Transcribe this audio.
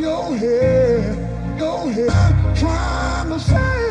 your head, your head, trying to say.